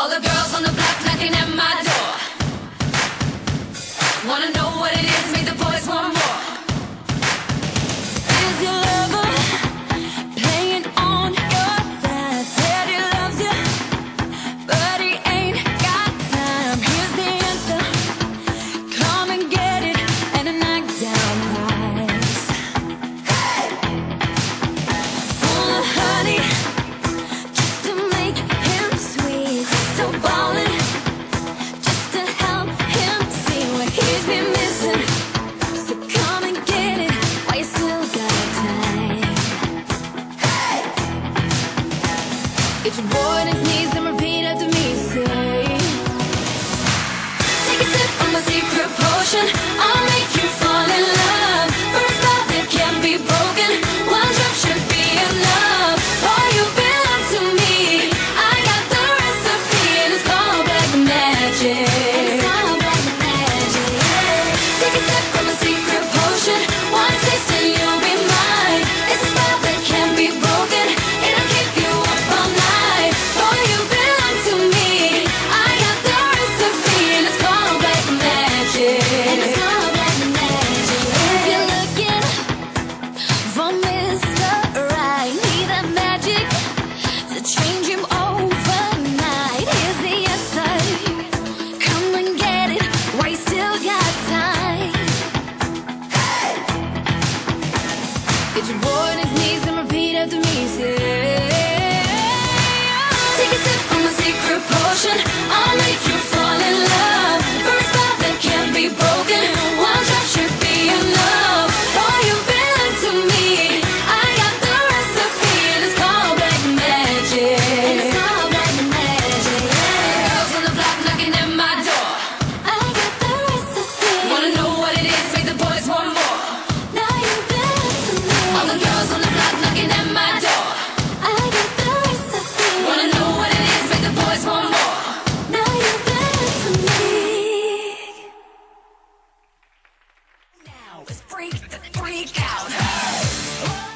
All the girls on the block knocking at my i Take a sip from my secret potion. boy his knees and repeat after me. Take a sip from my secret potion. Let's freak the freak out.